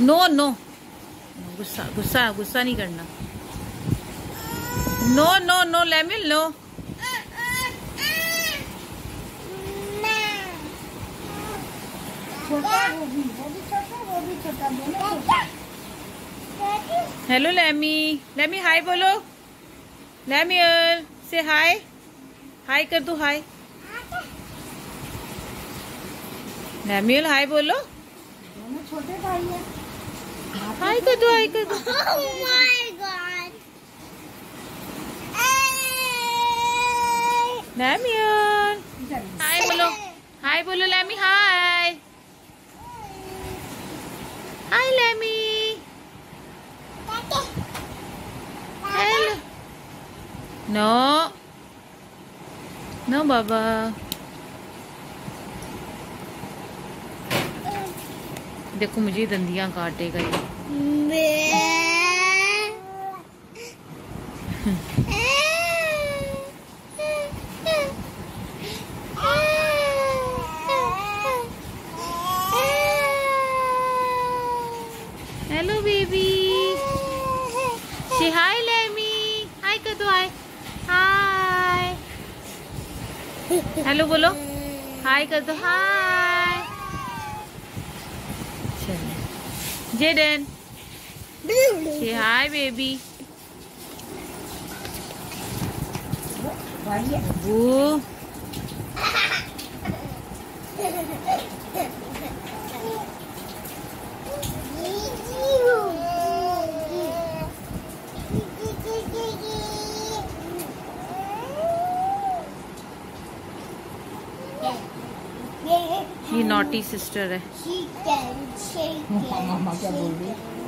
No no गुस्सा गुस्सा गुस्सा नहीं करना। नो नो नो लेमिल नो हेलो लैमी लैमी हाय बोलो। लैमियल से हाय हाय कर दो हाय लैमियल हाय बोलो। छोटे भाई है। हाय कर दो हाय कर दो oh my god. लैमियल हाय बोलो हाय बोलो लैमी हाय हाय लैमी हेलो नो नो बाबा देखो मुझे दंदियाँ काटेगा ये। हेलो बेबी से हाय लेमी हाय कर दो हाय हाय हेलो बोलो हाय कर दो हाय से हाय बेबी वो ये नॉटी सिस्टर है मामा क्या बोल रही नोटी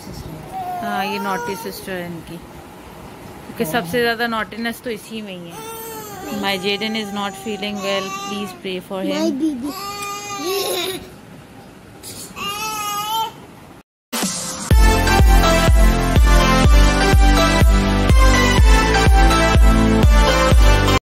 सिस्टर हाँ। ये नॉटी सिस्टर है इनकी। क्योंकि सबसे ज़्यादा नॉटीनेस तो इसी में ही है। My Jaden is not feeling well please pray for him.